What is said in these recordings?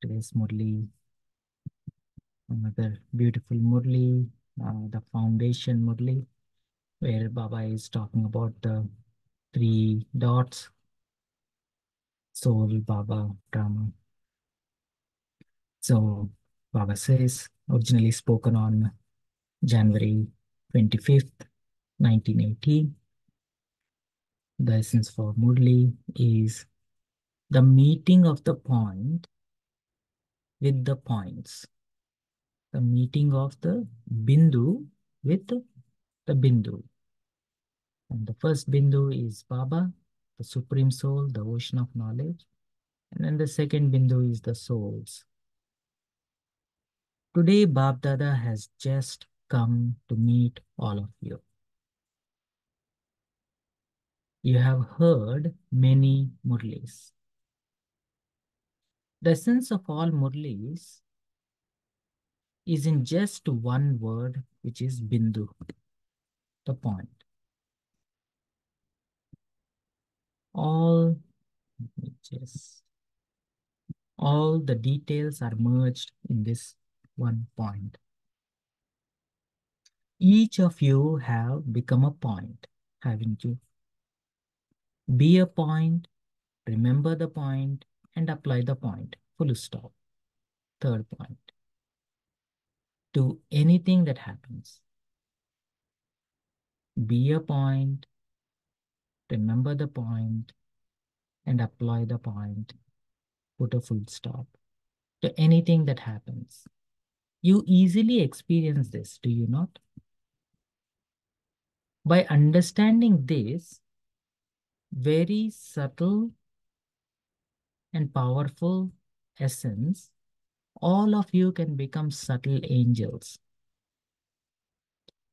today's Murli, another beautiful Murli, uh, the foundation Murli, where Baba is talking about the three dots, soul, Baba, Brahma. So Baba says, originally spoken on January 25th, 1980. The essence for Murli is the meeting of the point with the points. The meeting of the Bindu with the Bindu. And the first Bindu is Baba, the Supreme Soul, the ocean of knowledge. And then the second Bindu is the souls. Today, BapDada has just come to meet all of you. You have heard many Murlis. The essence of all Murlis is in just one word, which is Bindu, the point. All, just, all the details are merged in this one point. Each of you have become a point, haven't you? Be a point, remember the point, and apply the point. Full stop. Third point. Do anything that happens. Be a point, remember the point, and apply the point. Put a full stop to anything that happens. You easily experience this, do you not? By understanding this, very subtle and powerful essence, all of you can become subtle angels.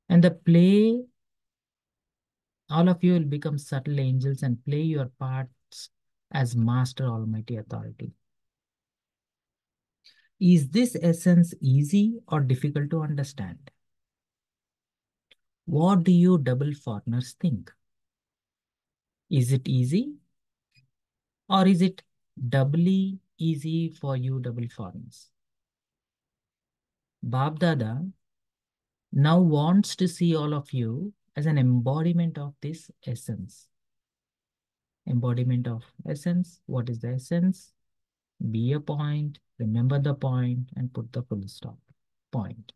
And the play, all of you will become subtle angels and play your parts as Master Almighty Authority. Is this essence easy or difficult to understand? What do you double foreigners think? Is it easy? Or is it doubly easy for you double foreigners? BapDada now wants to see all of you as an embodiment of this essence. Embodiment of essence. What is the essence? Be a point, remember the point, and put the full stop. Point.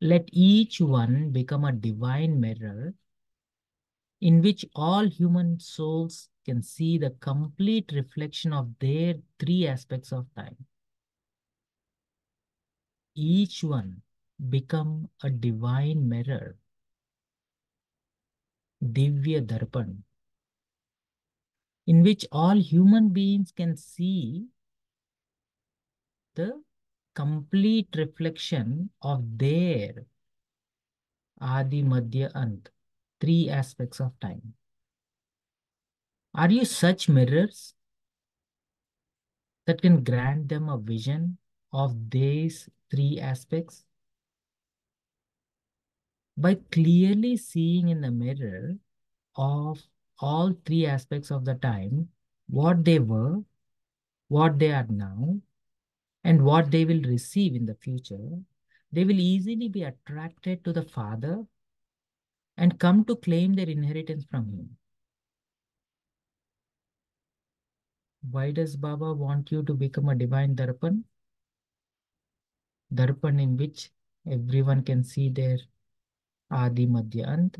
Let each one become a divine mirror in which all human souls can see the complete reflection of their three aspects of time. Each one become a divine mirror, Divya Darpan, in which all human beings can see the complete reflection of their Adi, Madhya, Ant, three aspects of time. Are you such mirrors that can grant them a vision of these three aspects? By clearly seeing in the mirror of all three aspects of the time, what they were, what they are now, and what they will receive in the future, they will easily be attracted to the Father and come to claim their inheritance from Him. Why does Baba want you to become a divine Darpan? Darpan in which everyone can see their Adi Madhya Ant.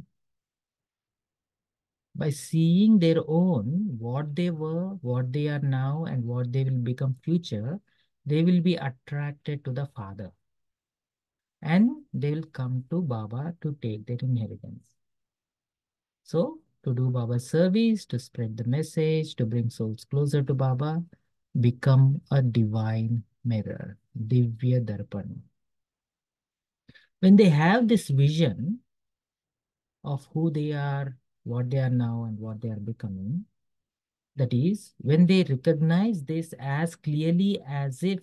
By seeing their own, what they were, what they are now, and what they will become future, they will be attracted to the Father. And they will come to Baba to take their inheritance. So, to do Baba's service, to spread the message, to bring souls closer to Baba, become a divine mirror, Divya Darpan. When they have this vision of who they are, what they are now, and what they are becoming, that is, when they recognize this as clearly as if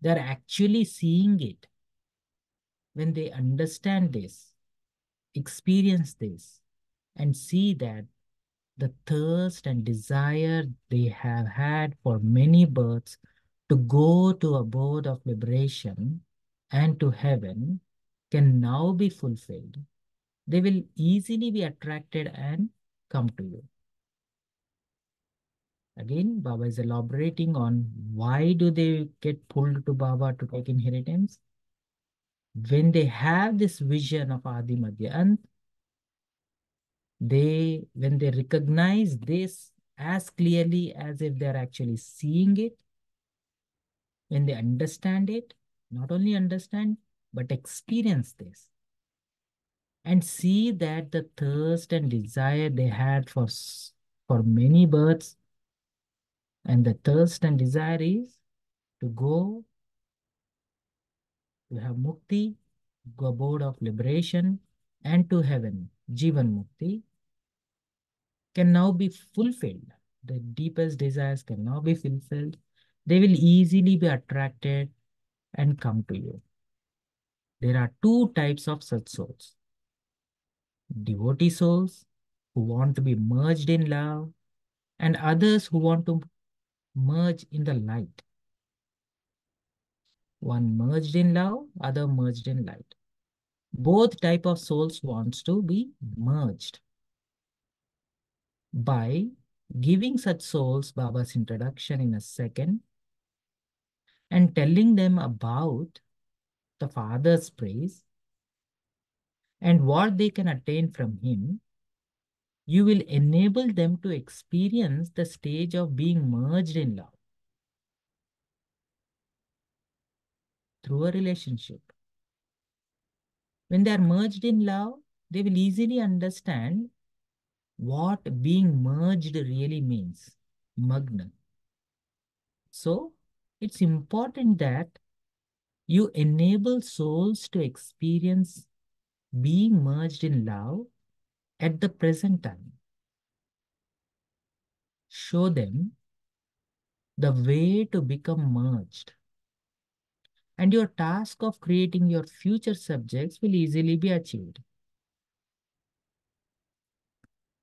they're actually seeing it, when they understand this, experience this, and see that the thirst and desire they have had for many births to go to a abode of liberation and to heaven can now be fulfilled. They will easily be attracted and come to you. Again, Baba is elaborating on why do they get pulled to Baba to take inheritance? When they have this vision of Adi Madhya Ant, they when they recognize this as clearly as if they're actually seeing it, when they understand it, not only understand, but experience this and see that the thirst and desire they had for, for many births and the thirst and desire is to go to have mukti, go abode of liberation and to heaven, Jivan Mukti, can now be fulfilled. The deepest desires can now be fulfilled. They will easily be attracted and come to you. There are two types of such souls. Devotee souls who want to be merged in love and others who want to merge in the light. One merged in love, other merged in light. Both type of souls wants to be merged. By giving such souls Baba's introduction in a second and telling them about the Father's praise and what they can attain from Him, you will enable them to experience the stage of being merged in love through a relationship. When they are merged in love, they will easily understand what being merged really means, magna. So it's important that you enable souls to experience being merged in love at the present time. Show them the way to become merged. And your task of creating your future subjects will easily be achieved.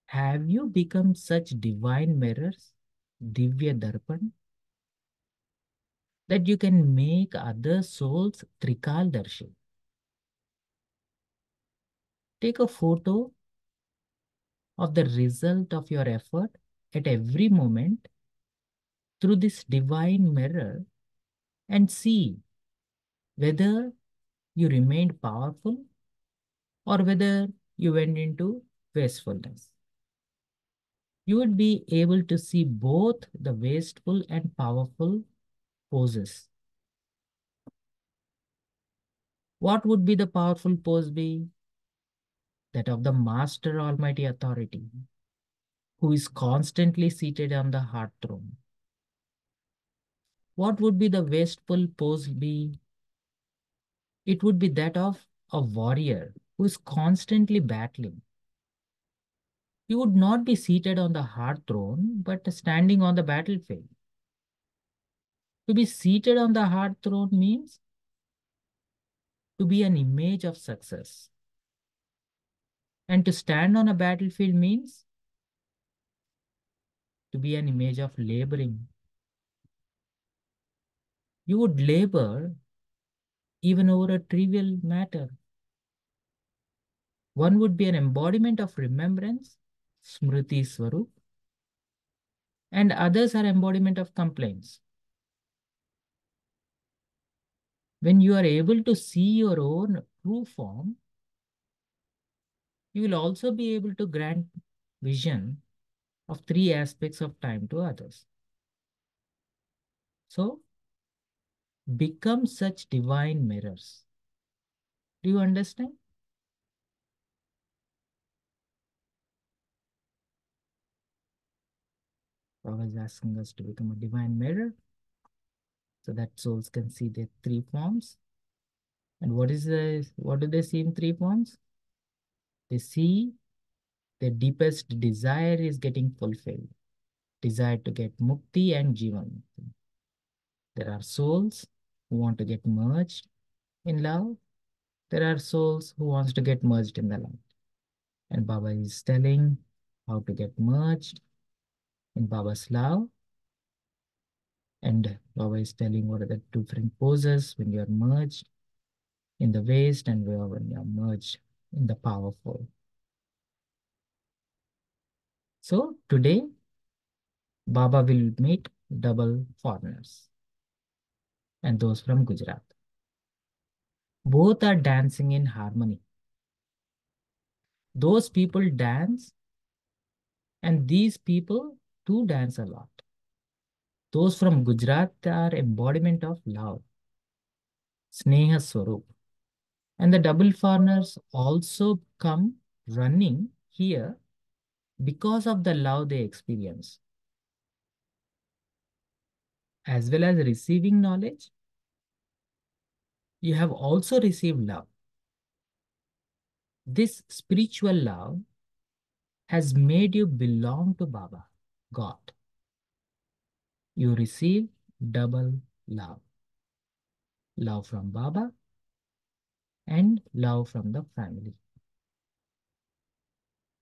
Have you become such divine mirrors, Divya Darpan, that you can make other souls Trikal Darshi? Take a photo of the result of your effort at every moment through this divine mirror and see whether you remained powerful or whether you went into wastefulness. You would be able to see both the wasteful and powerful poses. What would be the powerful pose be? that of the Master Almighty Authority, who is constantly seated on the heart throne. What would be the wasteful pose be? It would be that of a warrior who is constantly battling. You would not be seated on the heart throne, but standing on the battlefield. To be seated on the heart throne means to be an image of success. And to stand on a battlefield means to be an image of laboring. You would labor even over a trivial matter. One would be an embodiment of remembrance, Smriti Swarup, and others are embodiment of complaints. When you are able to see your own true form, you will also be able to grant vision of three aspects of time to others. So, become such divine mirrors. Do you understand? Baba is asking us to become a divine mirror so that souls can see their three forms. And what is the what do they see in three forms? They see their deepest desire is getting fulfilled. Desire to get mukti and jivan. There are souls who want to get merged in love. There are souls who wants to get merged in the light. And Baba is telling how to get merged in Baba's love. And Baba is telling what are the different poses when you are merged in the waste and when you are merged in the powerful. So today, Baba will meet double foreigners and those from Gujarat. Both are dancing in harmony. Those people dance and these people too dance a lot. Those from Gujarat are embodiment of love, Sneha Swarup. And the double foreigners also come running here because of the love they experience. As well as receiving knowledge, you have also received love. This spiritual love has made you belong to Baba, God. You receive double love. Love from Baba and love from the family.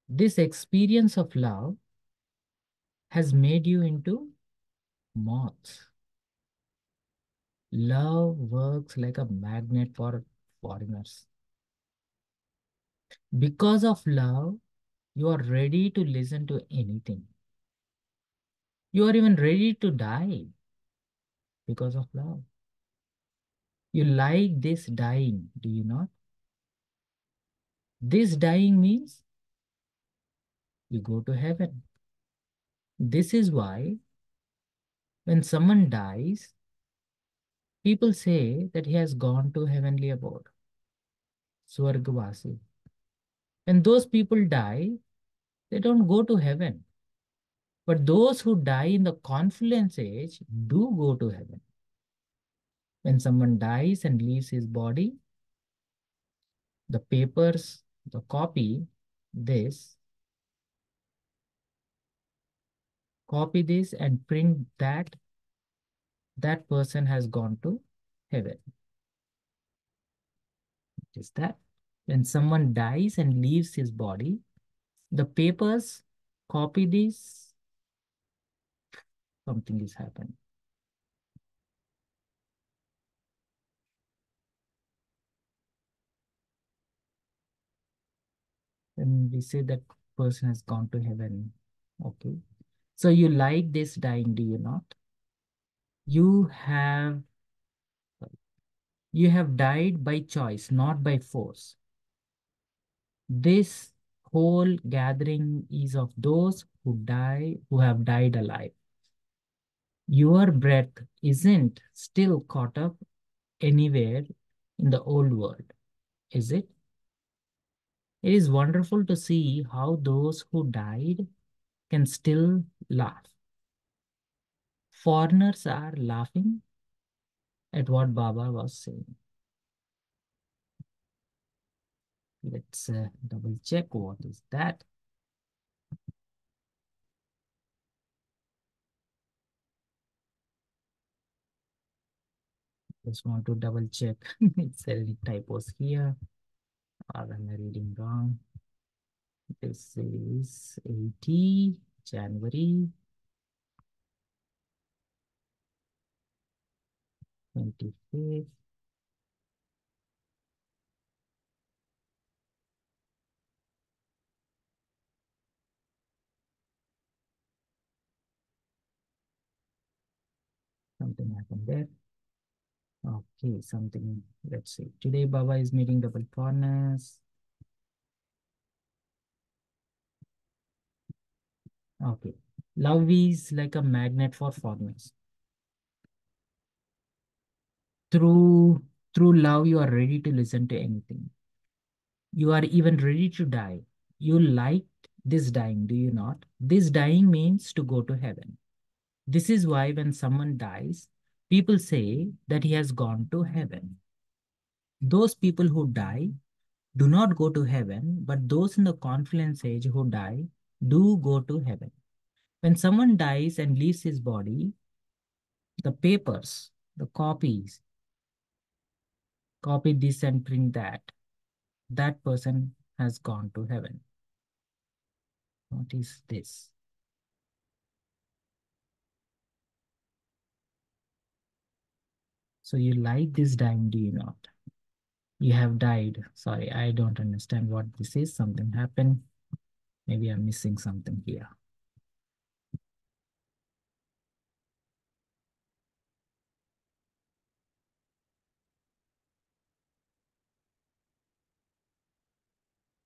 This experience of love has made you into moths. Love works like a magnet for foreigners. Because of love, you are ready to listen to anything. You are even ready to die because of love. You like this dying, do you not? This dying means you go to heaven. This is why when someone dies, people say that he has gone to heavenly abode, Swargavasi. When those people die, they don't go to heaven. But those who die in the confluence age do go to heaven. When someone dies and leaves his body, the papers, the copy, this, copy this and print that, that person has gone to heaven. Is that? When someone dies and leaves his body, the papers copy this, something is happening. And we say that person has gone to heaven. Okay. So you like this dying, do you not? You have you have died by choice, not by force. This whole gathering is of those who die, who have died alive. Your breath isn't still caught up anywhere in the old world, is it? It is wonderful to see how those who died can still laugh. Foreigners are laughing at what Baba was saying. Let's uh, double check what is that. Just want to double check. Is there any typos here? Or am I reading wrong? This is 80 January 25th. Something happened there. Okay, something, let's see. Today Baba is meeting double corners. Okay. Love is like a magnet for foreigners. Through, through love, you are ready to listen to anything. You are even ready to die. You like this dying, do you not? This dying means to go to heaven. This is why when someone dies, people say that he has gone to heaven. Those people who die do not go to heaven, but those in the confluence age who die do go to heaven. When someone dies and leaves his body, the papers, the copies, copy this and print that, that person has gone to heaven. What is this? So you like this dying, do you not? You have died. Sorry, I don't understand what this is. Something happened. Maybe I'm missing something here.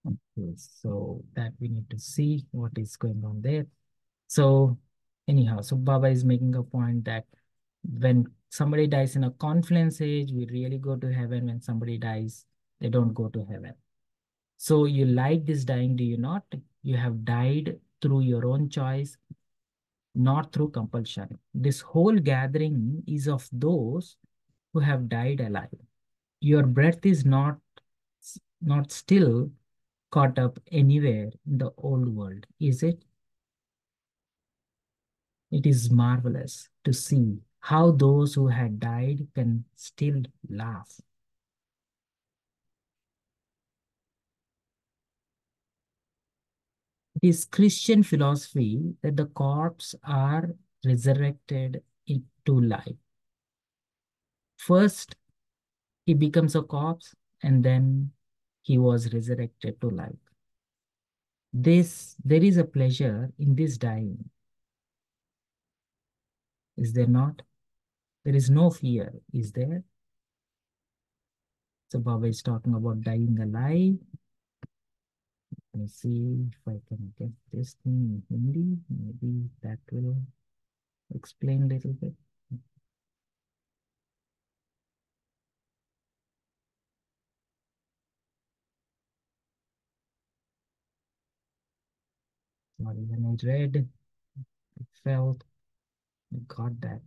Okay, so that we need to see what is going on there. So anyhow, so Baba is making a point that when somebody dies in a confluence age, we really go to heaven. When somebody dies, they don't go to heaven. So you like this dying, do you not? You have died through your own choice, not through compulsion. This whole gathering is of those who have died alive. Your breath is not, not still caught up anywhere in the old world, is it? It is marvelous to see how those who had died can still laugh. It is Christian philosophy that the corpse are resurrected into life. First, he becomes a corpse and then he was resurrected to life. This, there is a pleasure in this dying. Is there not? There is no fear, is there? So Baba is talking about dying alive. Let me see if I can get this thing in Hindi. Maybe that will explain a little bit. Sorry, when I read, I felt I got that.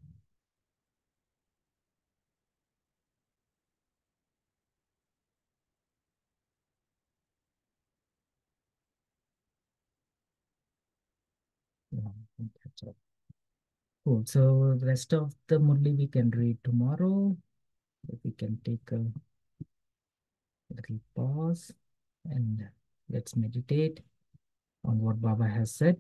Yeah, catch up. Cool. So the rest of the Murli we can read tomorrow. We can take a little pause and let's meditate on what Baba has said.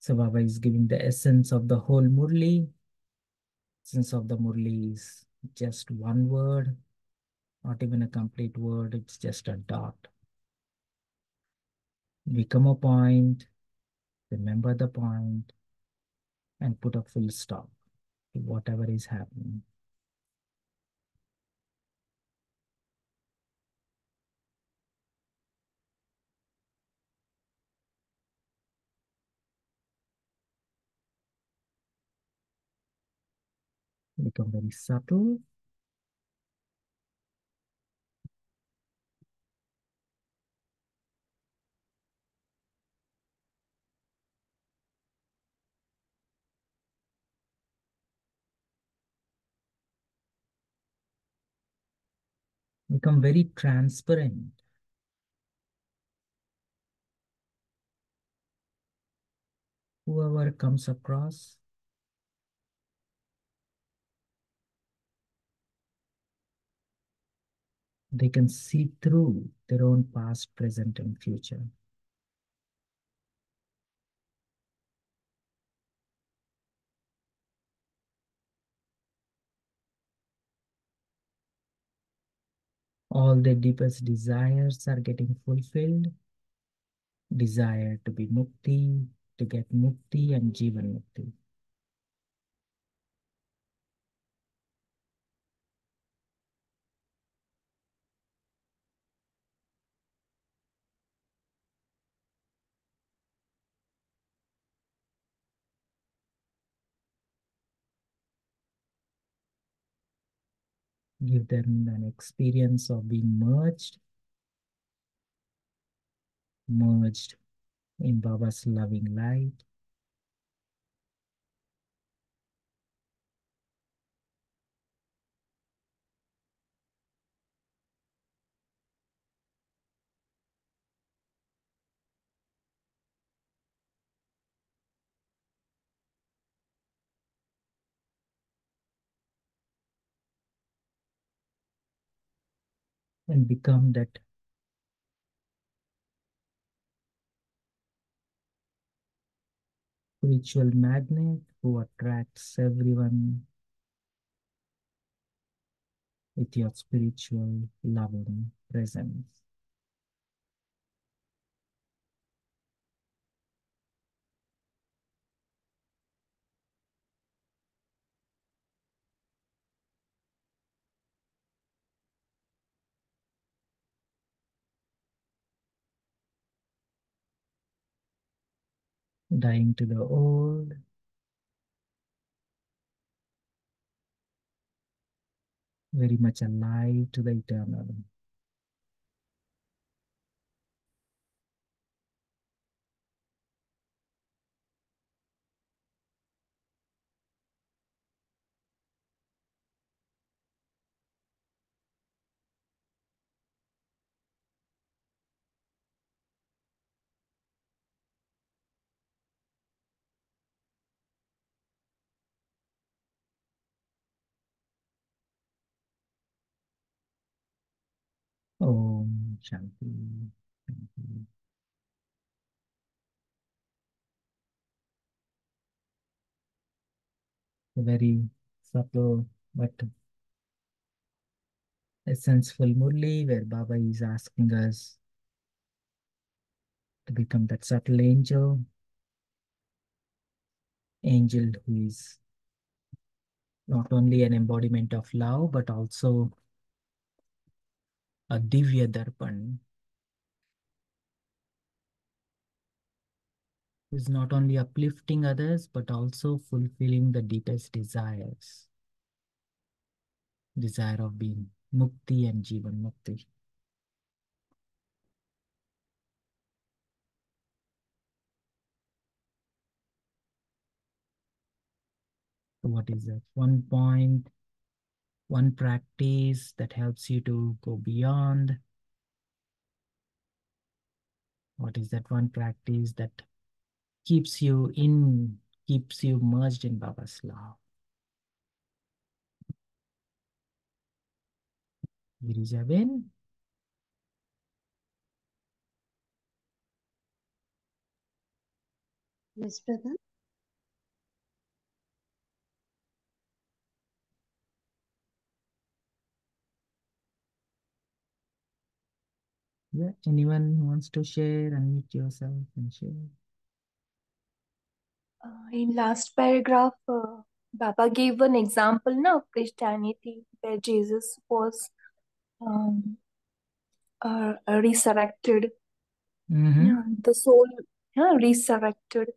So Baba is giving the essence of the whole Murli. Essence of the Murli is just one word, not even a complete word, it's just a dot. Become a point, remember the point, and put a full stop to whatever is happening. Become very subtle. Become very transparent. Whoever comes across, they can see through their own past, present, and future. All their deepest desires are getting fulfilled. Desire to be mukti, to get mukti and jivan mukti. Give them an experience of being merged, merged in Baba's loving light. and become that spiritual magnet who attracts everyone with your spiritual loving presence. Dying to the old, very much alive to the eternal. Shanti. A very subtle but essential Murli where Baba is asking us to become that subtle angel, angel who is not only an embodiment of love, but also a Divya Darpan, is not only uplifting others, but also fulfilling the deepest desires. Desire of being Mukti and Jivan Mukti. So what is that? One point, one practice that helps you to go beyond. What is that one practice that keeps you in, keeps you merged in Baba's love? Girijaben, Yes, brother. Yeah, anyone who wants to share, unmute yourself and share. Uh, in last paragraph, uh, Baba gave an example now of Christianity where Jesus was um, uh, resurrected. Mhm. Yeah, the soul yeah, resurrected.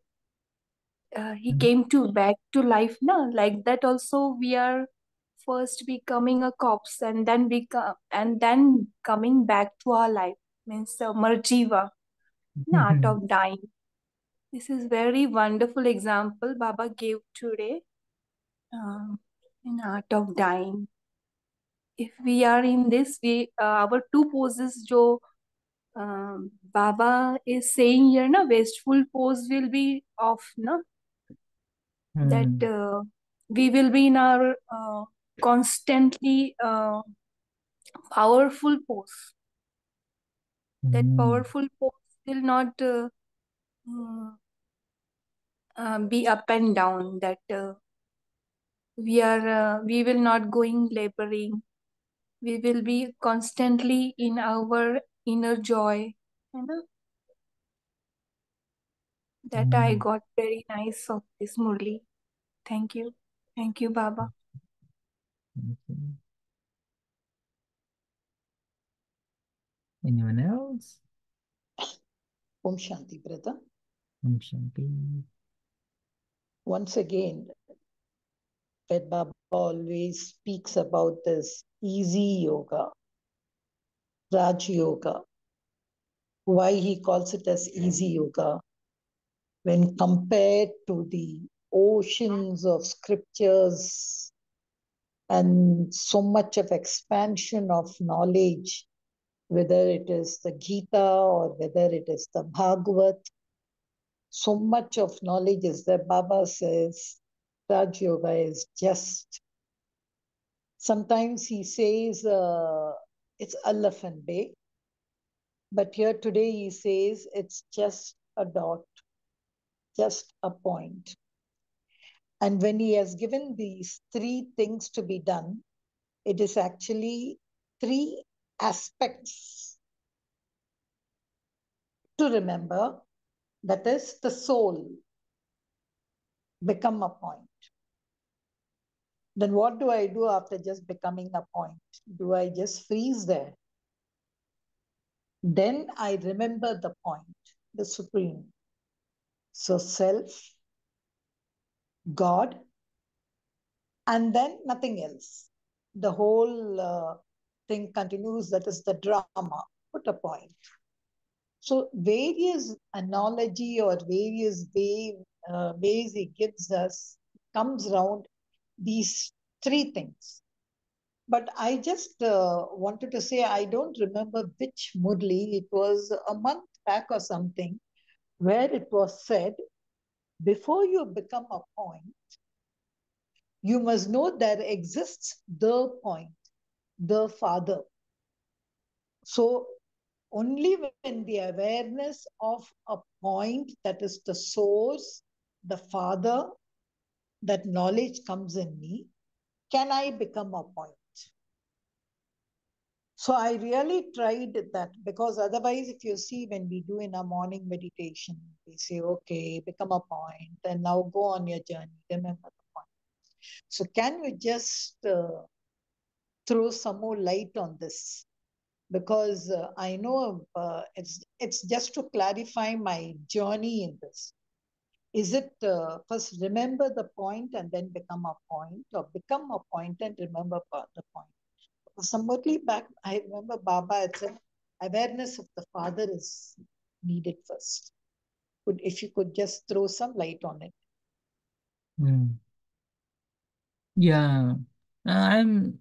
Uh, he Mhm. came to back to life now. Like that also we are first becoming a corpse and then become and then coming back to our life means the marjiva, the art of dying. This is very wonderful example Baba gave today um, in art of dying. If we are in this, we uh, our two poses, jo um, Baba is saying here, na wasteful pose will be off, na that Mm. uh, we will be in our uh, constantly uh, powerful pose. That Mm. powerful pose will not uh, mm, uh, be up and down. That uh, we are uh, we will not going laboring we will be constantly in our inner joy you know that i Mm. got very nice of this murli thank you thank you baba Okay. Anyone else? Om Shanti, brother. Om Shanti. Once again, Ved Baba always speaks about this easy yoga, Raj Yoga. Why he calls it as easy yoga? When compared to the oceans of scriptures and so much of expansion of knowledge, whether it is the Gita or whether it is the Bhagavad, so much of knowledge is there. Baba says Raj Yoga is just. Sometimes he says uh, it's elephant day, but here today he says it's just a dot. just a point. And when he has given these three things to be done, it is actually three aspects to remember. That is the soul become a point. Then what do I do after just becoming a point? Do I just freeze there? Then I remember the point, the supreme. So self, God, and then nothing else. The whole uh, thing continues. That is the drama. Put a point. So various analogy or various way, uh, ways he gives us comes around these three things. But I just uh, wanted to say I don't remember which Murli. It was a month back or something, where it was said, before you become a point, you must know there exists the point, the Father. So only when the awareness of a point, that is the source, the Father, that knowledge comes in me, can I become a point? So I really tried that because otherwise, if you see when we do in our morning meditation, we say, okay, become a point and now go on your journey, remember the point. So can you just uh, throw some more light on this? Because uh, I know uh, it's it's just to clarify my journey in this. Is it uh, first remember the point and then become a point, or become a point and remember the point? Somebody back, I remember Baba had said, awareness of the Father is needed first. Could if you could just throw some light on it. Hmm. Yeah, I'm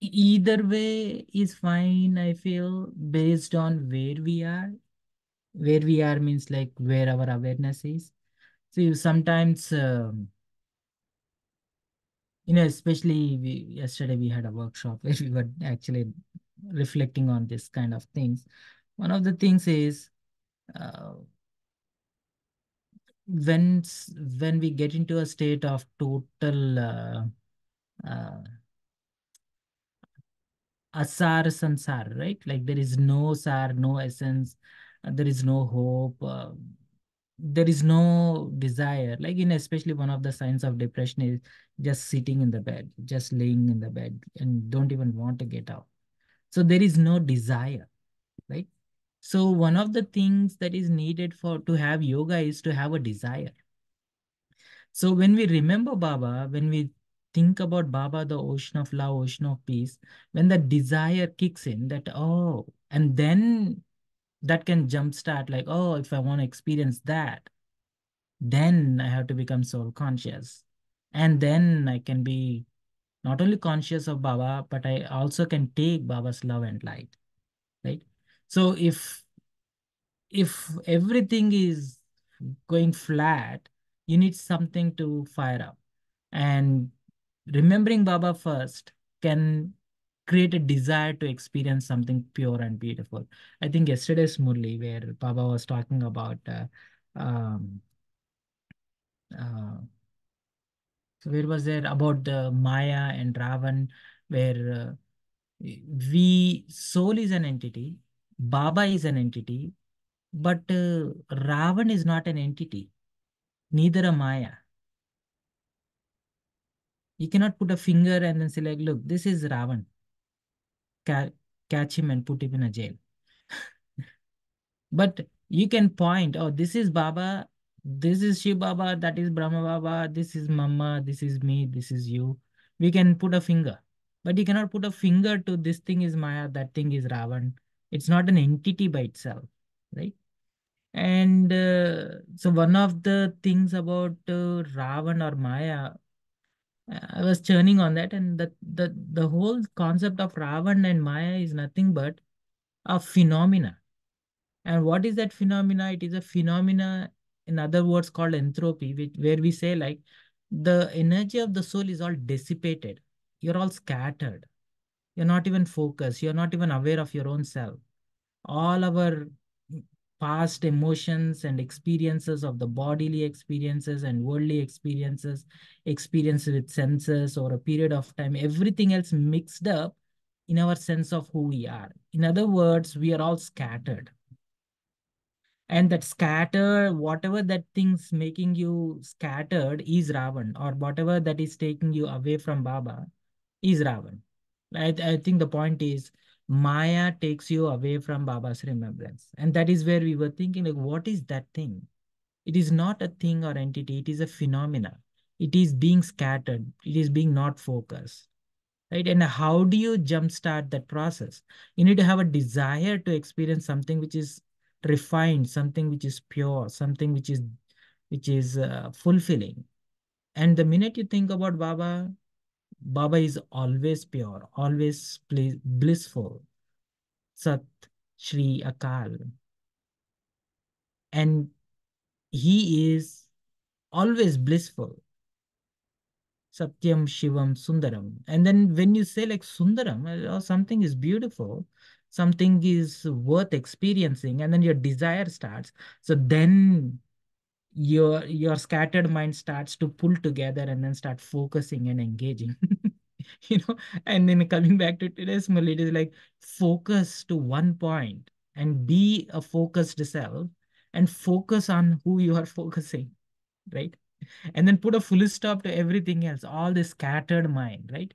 either way is fine. I feel based on where we are. Where we are means like where our awareness is. So sometimes, um, you know, especially we, yesterday we had a workshop where we were actually reflecting on this kind of things. One of the things is uh, when when we get into a state of total uh, uh, asar sansar, right? Like there is no sar, no essence, uh, there is no hope, uh, there is no desire. Like in especially one of the signs of depression is just sitting in the bed, just laying in the bed and don't even want to get out. So there is no desire, right? So one of the things that is needed for to have yoga is to have a desire. So when we remember Baba, when we think about Baba, the ocean of love, ocean of peace, when the desire kicks in, that oh, and then that can jumpstart like, oh, if I want to experience that, then I have to become soul conscious. And then I can be not only conscious of Baba, but I also can take Baba's love and light. Right. So if if everything is going flat, you need something to fire up. And remembering Baba first can create a desire to experience something pure and beautiful. I think yesterday's Murli, where Baba was talking about uh, um, uh, so where was there about the Maya and Ravan, where uh, we soul is an entity, Baba is an entity, but uh, Ravan is not an entity, neither a Maya. You cannot put a finger and then say like, look, this is Ravan. Ca catch him and put him in a jail. but you can point, oh, this is Baba, this is Shiv Baba, that is Brahma Baba, this is Mama, this is me, this is you. We can put a finger. But you cannot put a finger to this thing is Maya, that thing is Ravan. It's not an entity by itself, right? And uh, so one of the things about uh, Ravan or Maya, I was churning on that, and the, the, the whole concept of Ravan and Maya is nothing but a phenomena. And what is that phenomena? It is a phenomena, in other words, called entropy, which, where we say like the energy of the soul is all dissipated. You're all scattered. You're not even focused. You're not even aware of your own self. All our past emotions and experiences of the bodily experiences and worldly experiences, experience with senses over a period of time, everything else mixed up in our sense of who we are. In other words, we are all scattered. And that scatter, whatever that thing's making you scattered is Ravan, or whatever that is taking you away from Baba is Ravan. I, I think the point is Maya takes you away from Baba's remembrance. And that is where we were thinking, like, what is that thing? It is not a thing or entity, it is a phenomena. It is being scattered, it is being not focused. Right. And how do you jumpstart that process? You need to have a desire to experience something which is refined, something which is pure, something which is which is uh, fulfilling. And the minute you think about Baba, Baba is always pure, always blissful. Sat, Shri, Akal. And he is always blissful. Satyam, Shivam, Sundaram. And then when you say like Sundaram, or uh, something is beautiful, something is worth experiencing, and then your desire starts. So then your your scattered mind starts to pull together and then start focusing and engaging. You know and then coming back to today's Murli, it is like focus to one point and be a focused self and focus on who you are focusing right? And then put a full stop to everything else all this scattered mind right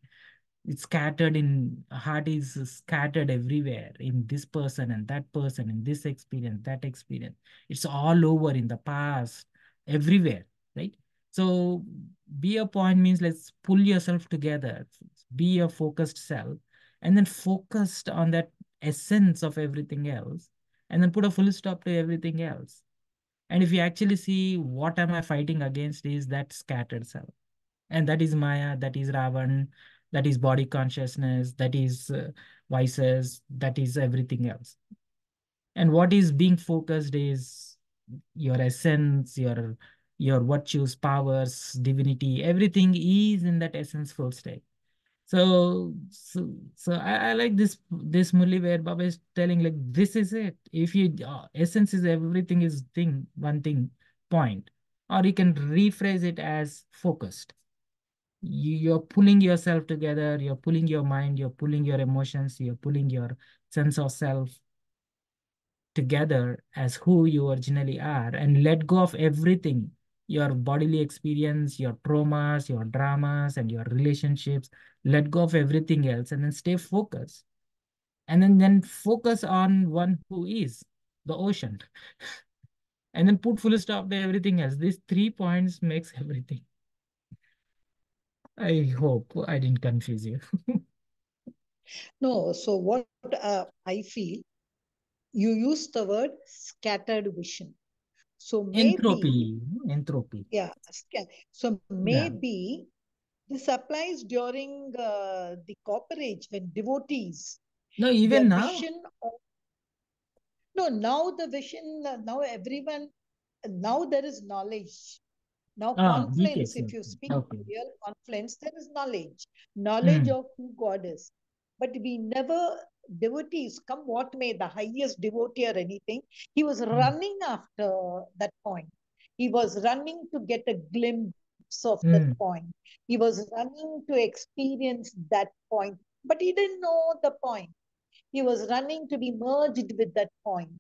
it's scattered in heart is scattered everywhere in this person and that person in this experience that experience. It's all over in the past everywhere right? So be a point means let's pull yourself together be a focused self and then focused on that essence of everything else and then put a full stop to everything else. And if you actually see what am i fighting against is that scattered self. And that is maya that is ravan that is body consciousness that is uh, vices that is everything else. And what is being focused is your essence your your virtues powers divinity everything is in that essence-full state. So so, so I, I like this this Murli where Baba is telling like this is it. If you uh, essence is everything is thing one thing point. Or you can rephrase it as focused you're pulling yourself together, you're pulling your mind, you're pulling your emotions, you're pulling your sense of self together as who you originally are and let go of everything your bodily experience, your traumas, your dramas, and your relationships. Let go of everything else and then stay focused. And then, then focus on one who is the ocean. and then put full stop to everything else. These three points makes everything. I hope I didn't confuse you. no, so what uh, I feel, you use the word scattered vision. So maybe entropy, entropy. Yeah, so maybe yeah. this applies during uh, the copper age when devotees. No, even now. Of, no, now the vision. Now everyone. Now there is knowledge. Now, ah, confluence, if you speak okay. real confluence, there is knowledge, knowledge mm. of who God is. But we never, devotees, come what may, the highest devotee or anything, he was mm. running after that point. He was running to get a glimpse of mm. that hmm. point. He was running to experience that point, but he didn't know the point. He was running to be merged with that point.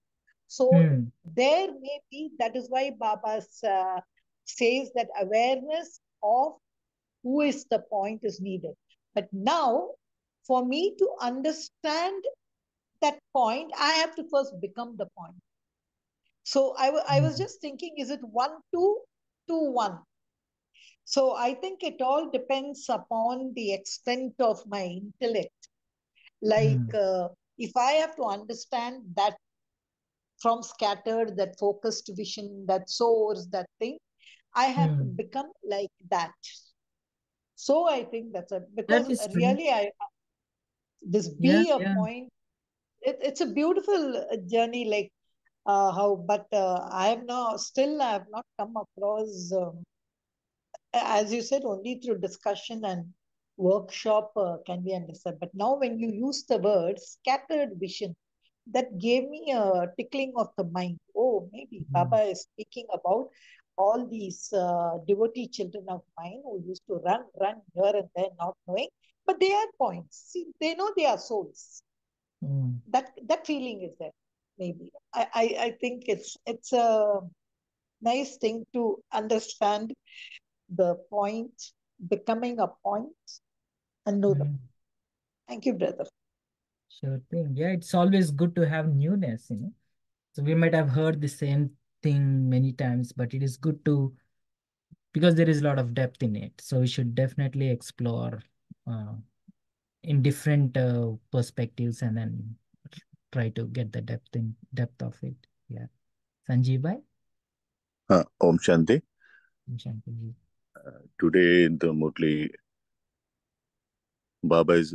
So mm. there may be, that is why Baba's uh, says that awareness of who is the point is needed. But now, for me to understand that point, I have to first become the point. So I, I was hmm. just thinking, is it one, two, two, one? So I think it all depends upon the extent of my intellect. Like mm. uh, if I have to understand that from scattered, that focused vision, that source, that thing, I have to hmm. become like that. So I think that's a because that really I this be yeah, a yeah. point. It, it's a beautiful uh, journey, like uh, how. But uh, I have now still I have not come across, um, as you said, only through discussion and workshop uh, can be understood. But now when you use the word scattered vision, that gave me a tickling of the mind. Oh, maybe Mm. Baba is speaking about all these uh, devotee children of mine who used to run, run here and there, not knowing, but they are points. See, they know they are souls. Mm. That that feeling is there. Maybe I, I I think it's it's a nice thing to understand the point, becoming a point, and know them. Mm. Thank you, brother. Sure thing. Yeah, it's always good to have newness, you know. So we might have heard the same thing many times, but it is good to because there is a lot of depth in it. So we should definitely explore uh, in different uh, perspectives and then try to get the depth in depth of it. Yeah. Sanjeev bhai, Uh, Om Shanti. Shankar ji. Today in the Murli, Baba is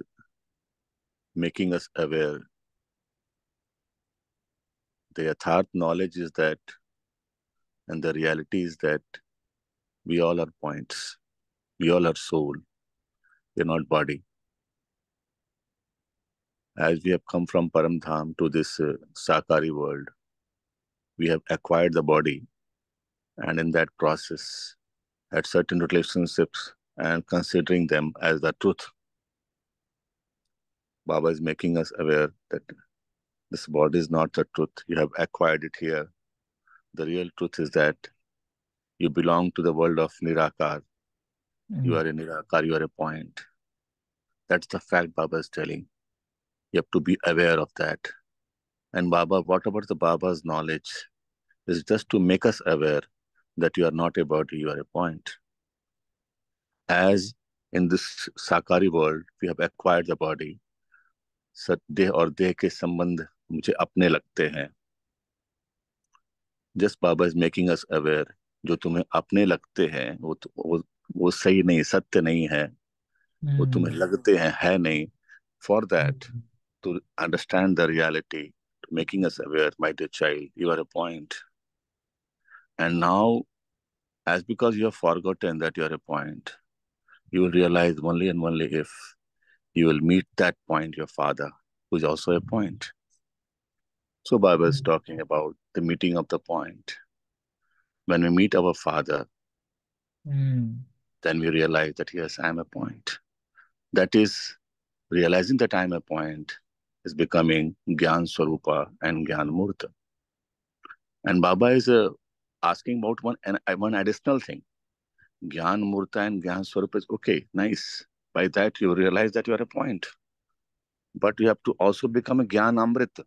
making us aware. The yatharth knowledge is that, and the reality is that we all are points. We all are soul. We are not body. As we have come from Paramdham to this uh, Sakari world, we have acquired the body, and in that process, had certain relationships and considering them as the truth. Baba is making us aware that this body is not the truth. You have acquired it here The real truth is that you belong to the world of Nirakar. You Mm. are a Nirakar, you are a point. That's the fact Baba is telling. You have to be aware of that. And Baba, what about the Baba's knowledge? Is just to make us aware that you are not a body, you are a point. As in this Sakari world, we have acquired the body. देह और देह के संबंध मुझे अपने लगते हैं just Baba is making us aware जो तुम्हें अपने लगते हैं वो तो, वो वो सही नहीं सत्य नहीं है mm. वो हम्म। तुम्हें लगते हैं है नहीं for that to understand the reality to making us aware my dear child you are a point and now as because you are forgotten that you are a point you will realise only and only if you will meet that point your father who is also a point so Baba is talking about the meeting of the point. When we meet our father, Mm. then we realize that yes, I am a point. That is, realizing that I am a point is becoming Gyan Swarupa and Gyan Murta. And Baba is uh, asking about one and uh, one additional thing. Gyan Murta and Gyan Swarupa is okay, nice. By that you realize that you are a point. But you have to also become a Gyan Amrita.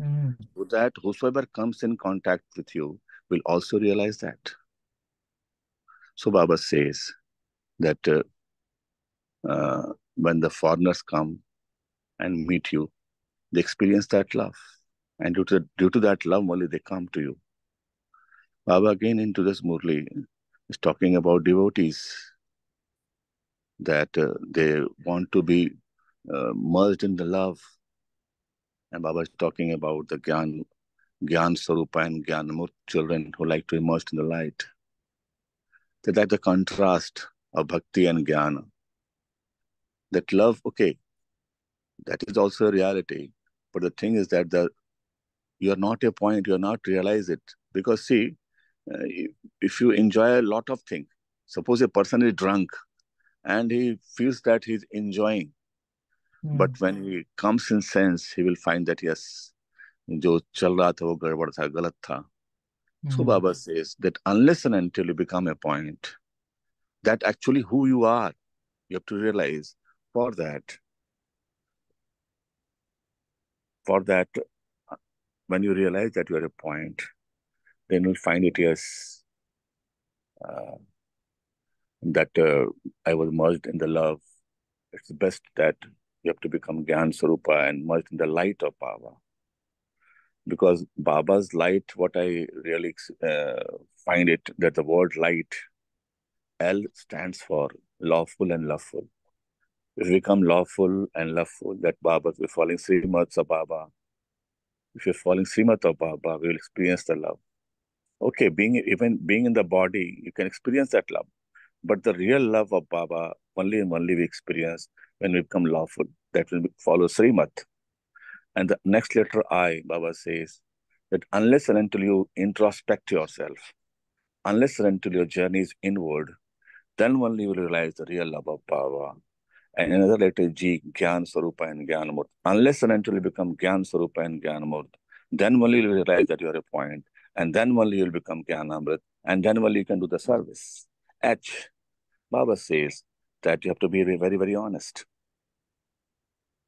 Mm. So that whosoever comes in contact with you will also realize that. So Baba says that uh, uh, when the foreigners come and meet you, they experience that love. And due to, due to that love only they come to you. Baba again into this Murli is talking about devotees that uh, they want to be uh, merged in the love. And Baba is talking about the Gyan, Gyan Sarupa and Gyan Murt children who like to immerse in the light. They like the contrast of bhakti and jnana. That love, okay, that is also a reality. But the thing is that the you are not a point, you are not realize it. Because see, uh, if, if you enjoy a lot of things, suppose a person is drunk and he feels that he's enjoying, Mm. but when he comes in sense, he will find that yes, जो चल रहा था वो गड़बड़ था गलत था So Mm. Baba says that unless and until you become a point, that actually who you are, you have to realize for that, for that, uh, when you realize that you are a point, then you'll find it yes, uh, that uh, I was merged in the love. It's best that you have to become Gyan Sarupa and merged in the light of Baba. Because Baba's light, what I really uh, find it, that the word light, L stands for lawful and loveful. If you become lawful and loveful, that Baba, we're following Srimats of Baba. If you're following Srimat of Baba, we will experience the love. Okay, being even being in the body, you can experience that love. But the real love of Baba, only and only we experience when we become lawful. That will follow Srimat. And the next letter I, Baba says that unless and until you introspect yourself, unless and until your journey is inward, then only you will realize the real love of Baba. And another letter G, Gyan Sarupa and Gyanamurt. Unless and until you become Gyan Sarupa and Gyanamurt, then only you will realize that you are a point. and then only you will become Gyanamrit, and then only you can do the service. H, Baba says that you have to be very, very honest.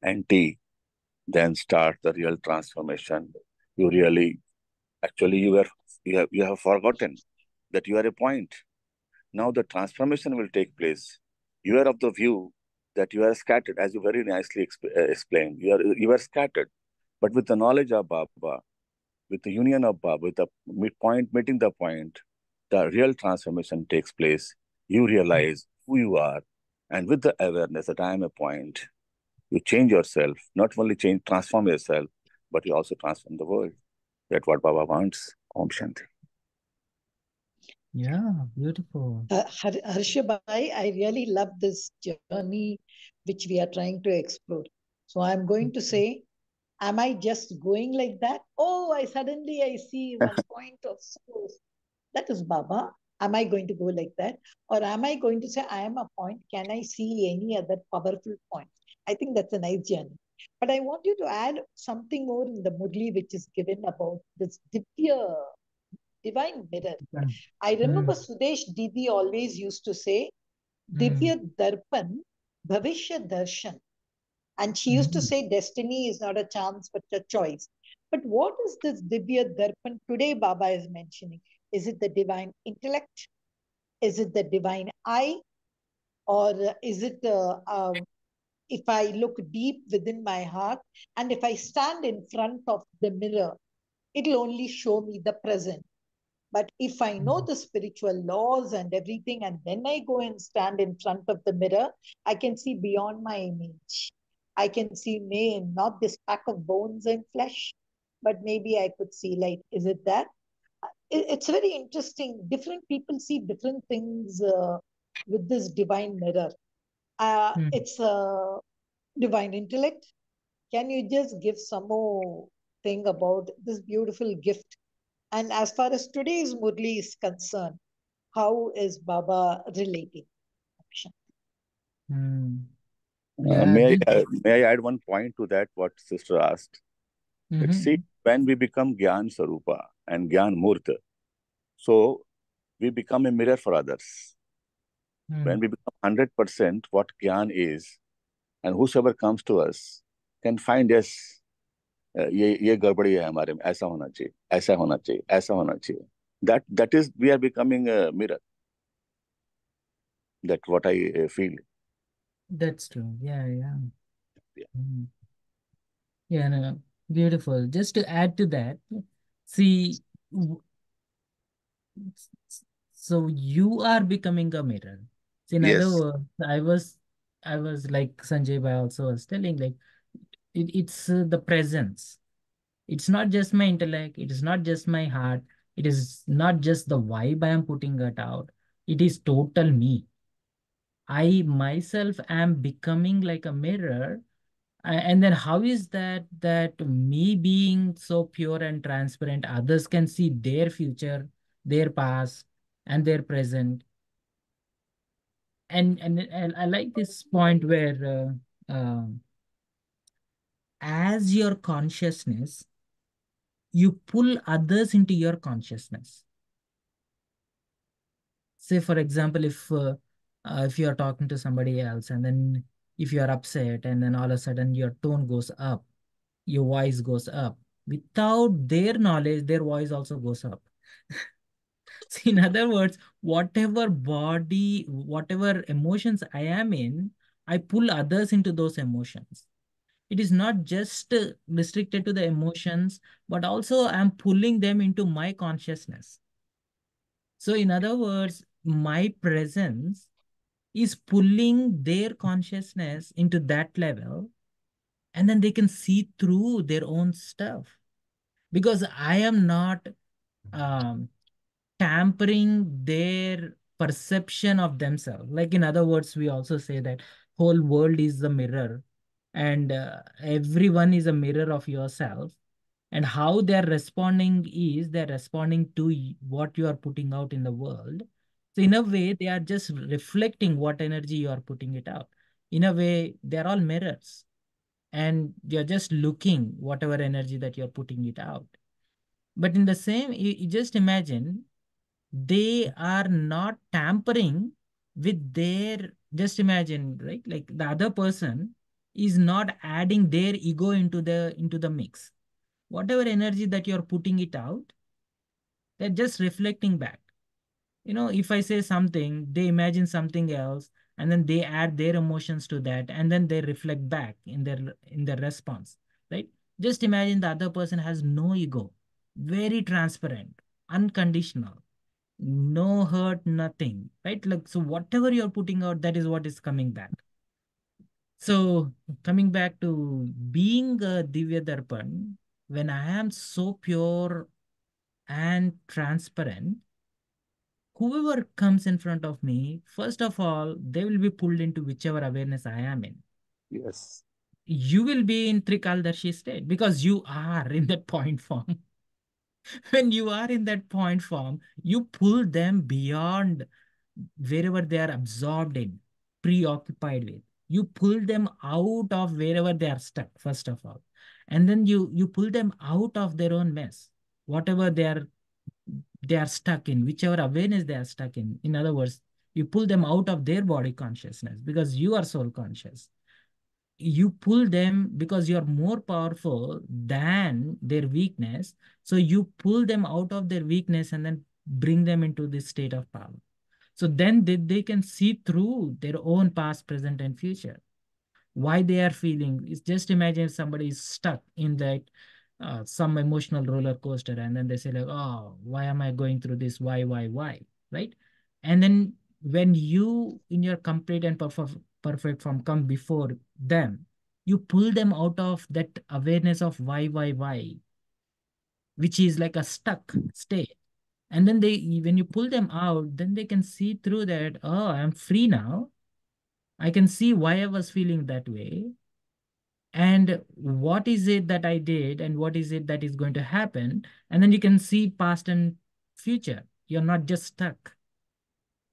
And T, then start the real transformation. You really, actually, you are you have you have forgotten that you are a point. Now the transformation will take place. You are of the view that you are scattered, as you very nicely exp uh, explained. You are you are scattered, but with the knowledge of Baba, with the union of Baba, with the point meeting the point, the real transformation takes place. You realize who you are, and with the awareness that I am a point, you change yourself. Not only change, transform yourself, but you also transform the world. That's what Baba wants. Om Shanti. Yeah, beautiful. Uh, Harshabhai, I really love this journey which we are trying to explore. So I'm going to say, am I just going like that? Oh, I suddenly I see one point of source. That is Baba. Am I going to go like that? Or am I going to say, I am a point? Can I see any other powerful point? I think that's a nice journey. But I want you to add something more in the Murli, which is given about this Divya divine mirror. Yeah. I remember mm. Sudesh Didi always used to say, Divya mm. Darpan, Bhavishya Darshan. And she used mm. to say, destiny is not a chance, but a choice. But what is this Divya Darpan today Baba is mentioning? Is it the divine intellect? Is it the divine eye? Or is it, uh, um, if I look deep within my heart and if I stand in front of the mirror, it'll only show me the present. But if I know mm-hmm. the spiritual laws and everything, and then I go and stand in front of the mirror, I can see beyond my image. I can see me not this pack of bones and flesh, but maybe I could see light. Is it that? It's very interesting. Different people see different things uh, with this divine mirror. Uh, mm. It's a divine intellect. Can you just give some more thing about this beautiful gift and as far as today's Murli is concerned, how is Baba relating? Hmm. Uh, may, I, uh, may I add one point to that, what sister asked? Mm-hmm. See, when we become Gyan Sarupa and Gyan Murta, so we become a mirror for others. Mm. When we become 100% what Gyan is, and whosoever comes to us can find us ये ये गड़बड़ी है हमारे में ऐसा होना चाहिए ऐसा होना चाहिए ऐसा होना चाहिए that that is we are becoming a mirror that what i uh, feel that's true yeah yeah yeah, mm. yeah no, beautiful just to add to that see so you are becoming a mirror see, in yes. other words i was i was like sanjay bhai also was telling like it, it's uh, the presence it's not just my intellect it is not just my heart it is not just the vibe i am putting it out it is total me i myself am becoming like a mirror and then how is that that me being so pure and transparent others can see their future their past and their present and and, and i like this point where uh, uh, as your consciousness, you pull others into your consciousness. Say, for example, if uh, uh, if you are talking to somebody else and then if you are upset and then all of a sudden your tone goes up, your voice goes up, without their knowledge, their voice also goes up. so in other words, whatever body, whatever emotions I am in, I pull others into those emotions it is not just restricted to the emotions, but also I'm pulling them into my consciousness. So in other words, my presence is pulling their consciousness into that level and then they can see through their own stuff because I am not um, tampering their perception of themselves. Like in other words, we also say that whole world is the mirror and uh, everyone is a mirror of yourself. And how they're responding is they're responding to what you are putting out in the world. So in a way they are just reflecting what energy you are putting it out. In a way they're all mirrors. And you're just looking whatever energy that you're putting it out. But in the same you, you just imagine they are not tampering with their just imagine right? Like the other person is not adding their ego into the into the mix. Whatever energy that you're putting it out they're just reflecting back. You know if i say something they imagine something else and then they add their emotions to that and then they reflect back in their in their response right? Just imagine the other person has no ego very transparent unconditional no hurt nothing right? Like so whatever you're putting out that is what is coming back. So coming back to being a divya darpan when i am so pure and transparent whoever comes in front of me first of all they will be pulled into whichever awareness i am in. Yes. you will be in trikaldarshi state because you are in that point form when you are in that point form, you pull them beyond wherever they are absorbed in, preoccupied with. You pull them out of wherever they are stuck, first of all. And then you you pull them out of their own mess, whatever they are they are stuck in, whichever awareness they are stuck in. In other words, you pull them out of their body consciousness because you are soul conscious you pull them because you're more powerful than their weakness. So you pull them out of their weakness and then bring them into this state of power. So then they, they can see through their own past, present, and future. Why they are feeling is just imagine somebody is stuck in that uh, some emotional roller coaster, and then they say like, "Oh, why am I going through this? Why, why, why?" Right? And then when you, in your complete and perfect perfect form come before them, you pull them out of that awareness of why, why, why, which is like a stuck state. And then they, when you pull them out, then they can see through that, oh, I'm free now. I can see why I was feeling that way. And what is it that I did and what is it that is going to happen? And then you can see past and future. You're not just stuck.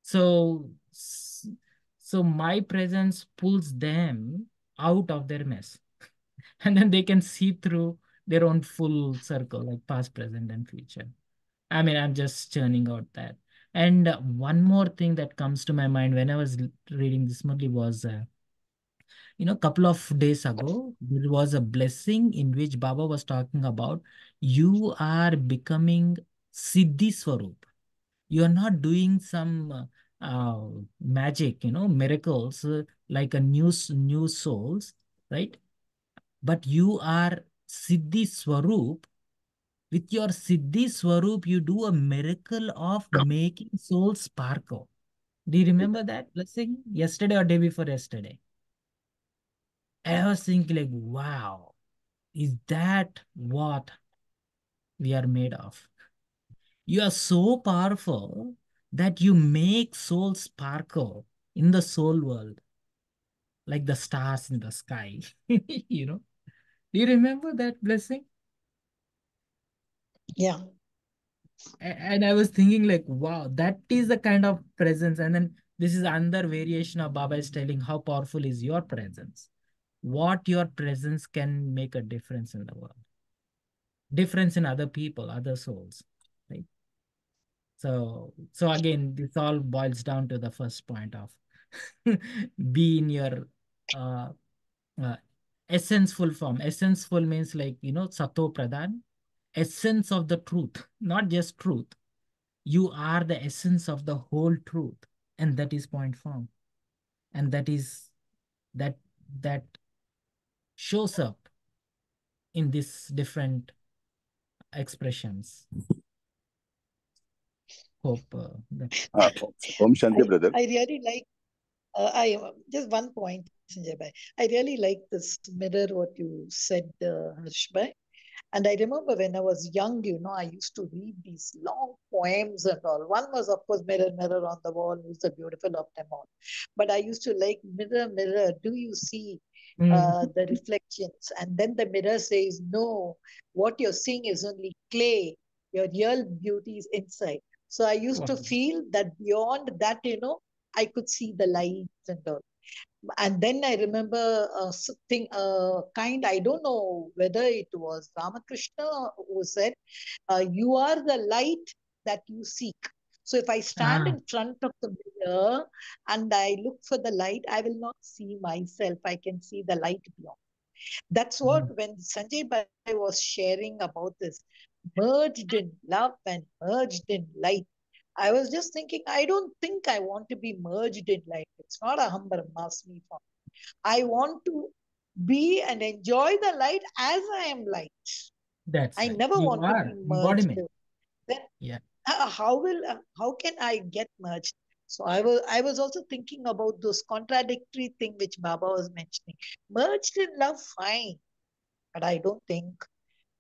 So so my presence pulls them out of their mess. and then they can see through their own full circle, like past, present, and future. I mean, I'm just churning out that. And uh, one more thing that comes to my mind when I was reading this Murli was, uh, you know, a couple of days ago, there was a blessing in which Baba was talking about you are becoming Siddhi Swarup. You are not doing some uh, magic, you know, miracles uh, like a new, new souls, right? But you are Siddhi Swarup. With your Siddhi Swarup, you do a miracle of making souls sparkle. Do you remember that blessing? Yesterday or day before yesterday? I was thinking like, wow, is that what we are made of? You are so powerful that you make soul sparkle in the soul world, like the stars in the sky. you know, do you remember that blessing? Yeah. And I was thinking, like, wow, that is the kind of presence. And then this is another variation of Baba is telling how powerful is your presence. What your presence can make a difference in the world. Difference in other people, other souls. So, so again, this all boils down to the first point of be in your uh, uh, essence full form. Essence full means like, you know, sato pradhan, essence of the truth, not just truth. You are the essence of the whole truth. And that is point form. And that is, that, that shows up in these different expressions hope uh, that... uh, Om Shanti, brother. I really like, uh, I just one point, Sanjay Bhai. I really like this mirror, what you said, uh, Harsh Bhai. And I remember when I was young, you know, I used to read these long poems and all. One was, of course, Mirror, Mirror on the Wall, who's the beautiful of them all. But I used to like, Mirror, Mirror, do you see Mm. uh, the reflections? And then the mirror says, No, what you're seeing is only clay. Your real beauty is inside. So I used to feel that beyond that, you know, I could see the lights and all and then I remember a thing, a kind, I don't know whether it was Ramakrishna who said, uh, You are the light that you seek. So if I stand Ah. in front of the mirror and I look for the light, I will not see myself. I can see the light beyond. That's what when Sanjay Bhai was sharing about this merged in love and merged in light. I was just thinking, I don't think I want to be merged in light. It's not a Aham Brahmasmi form. I want to be and enjoy the light as I am light. That's I right. never You want are to be merged. embodiment. Then Yeah. uh, how will uh, how can I get merged? So I was I was also thinking about those contradictory thing which Baba was mentioning. Merged in love, fine, but I don't think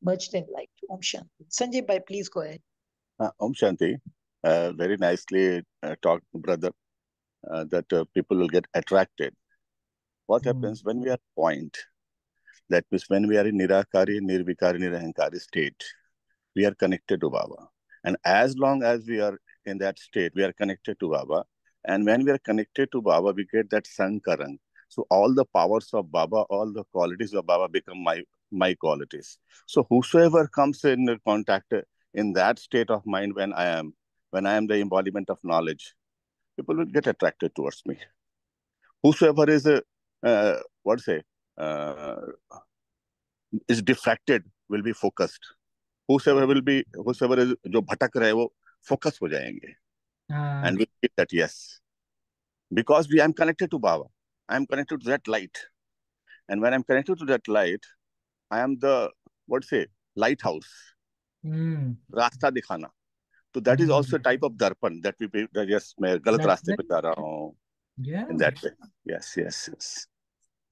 merged in light. Om Shanti. Sanjay Bhai, please go ahead. Uh, Om Shanti, uh, very nicely uh, talked, brother, uh, that uh, people will get attracted. What Mm. happens when we are point? That means when we are in Nirakari, Nirvikari, Nirahankari state, we are connected to Baba. And as long as we are in that state, we are connected to Baba. And when we are connected to Baba, we get that Sankaran. So all the powers of Baba, all the qualities of Baba become my my qualities. So whosoever comes in contact in that state of mind when I am, when I am the embodiment of knowledge, people will get attracted towards me. Whosoever is a uh, what say uh, is diffracted will be focused. Whosoever will be whosoever is जो भटक रहे वो focus हो जाएंगे. Ah, And we feel that yes, because we am connected to Baba, I am connected to that light, and when I'm connected to that light, I am the what say lighthouse. mm, रास्ता दिखाना तो that is Mm. also a type of darpan that we be- that yes मैं गलत That's रास्ते पे right. जा रहा हूँ yeah. in that way yes yes yes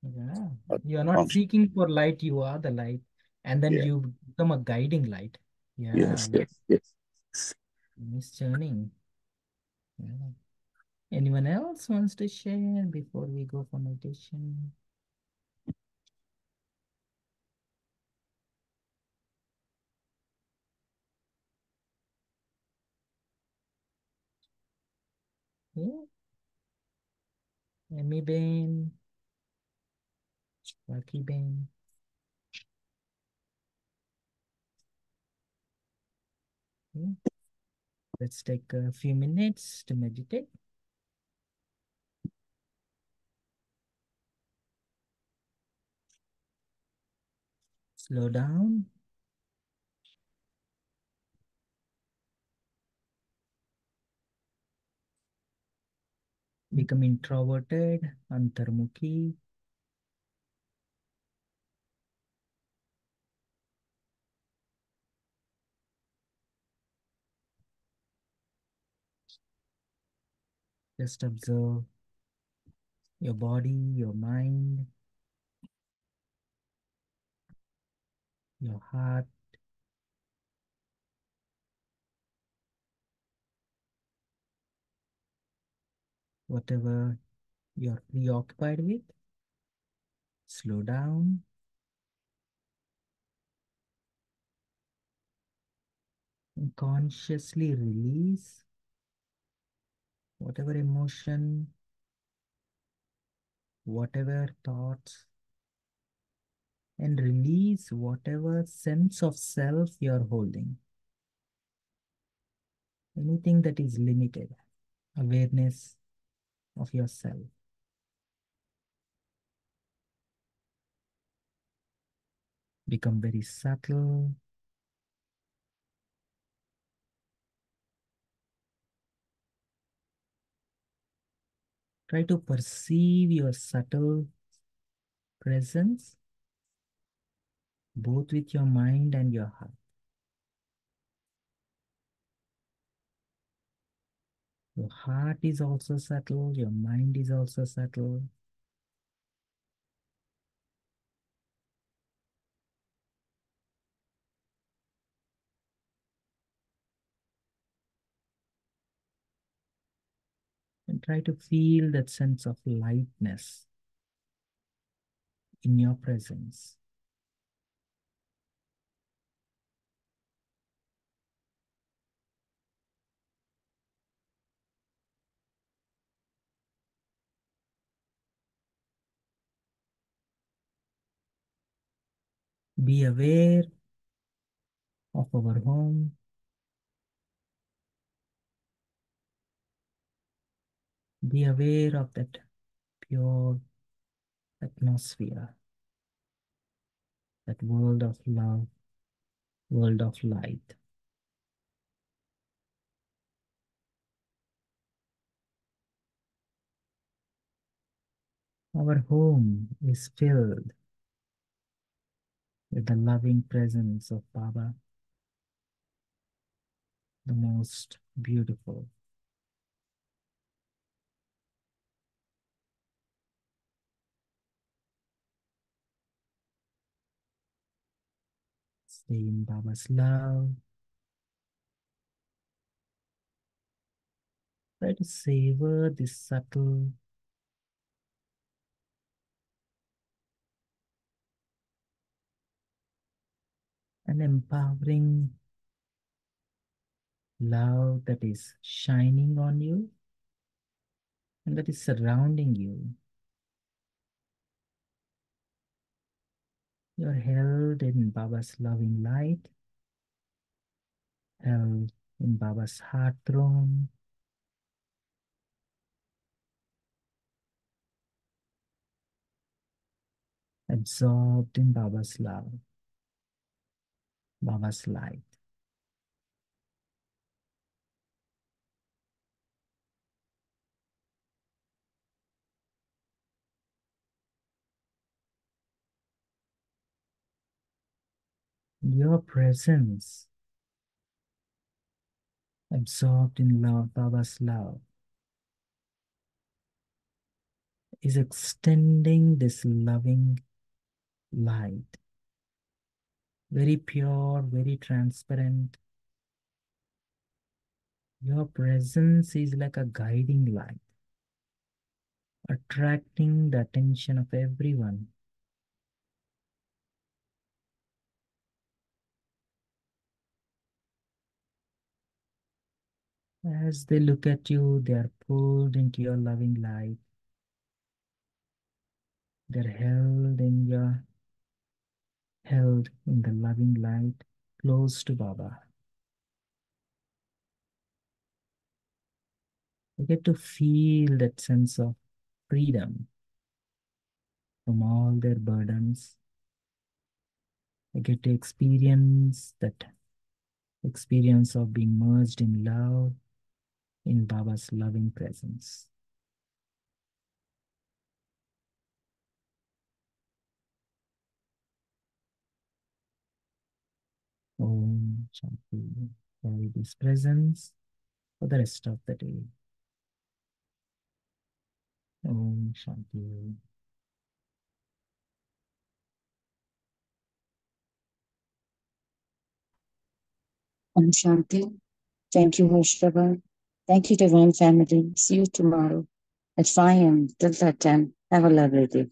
Yeah. But, You're not um, seeking for light, you are the light. And then Yeah. you become a guiding light. Yeah. yes yes yes Nice journey. Yeah. Anyone else wants to share before we go for meditation? Yeah. Amy Ben, Lucky Ben. Yeah. Let's take a few minutes to meditate. Slow down. Become introverted, antarmukhi. Just observe your body, your mind, your heart. Whatever you're preoccupied with, slow down. Consciously release whatever emotion, whatever thoughts, and release whatever sense of self you're holding. Anything that is limited, awareness of yourself. Become very subtle. Try to perceive your subtle presence both with your mind and your heart. Your heart is also settled, your mind is also settled. And try to feel that sense of lightness in your presence. Be aware of our home. Be aware of that pure atmosphere, that world of love, world of light. Our home is filled with the loving presence of Baba, the most beautiful. Stay in Baba's love. Try to savor this subtle and empowering love that is shining on you and that is surrounding you. You're held in Baba's loving light, held in Baba's heart throne. Absorbed in Baba's love, Baba's light. Your presence, absorbed in love, Baba's love, is extending this loving light. Very pure, very transparent. Your presence is like a guiding light, attracting the attention of everyone. As they look at you, they are pulled into your loving light. They're held in your held in the loving light close to Baba. They get to feel that sense of freedom from all their burdens. They get to experience that experience of being merged in love in Baba's loving presence. Om Shanti. Carry this presence for the rest of the day. Om Shanti. Om Shanti. Thank you, Vaishnava. Thank you, Divine Family. See you tomorrow at 5 a.m. till that time. Have a lovely day.